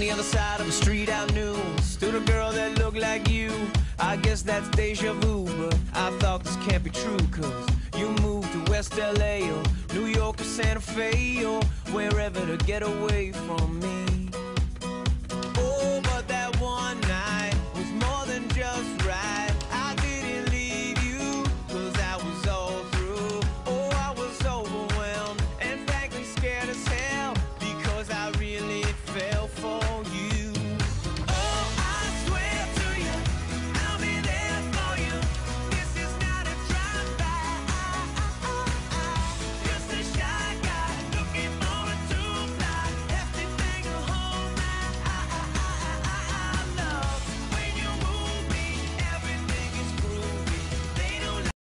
On the other side of the street I knew stood a girl that looked like you. I guess that's deja vu, but I thought this can't be true, cause you moved to West LA or New York or Santa Fe or wherever to get away from me.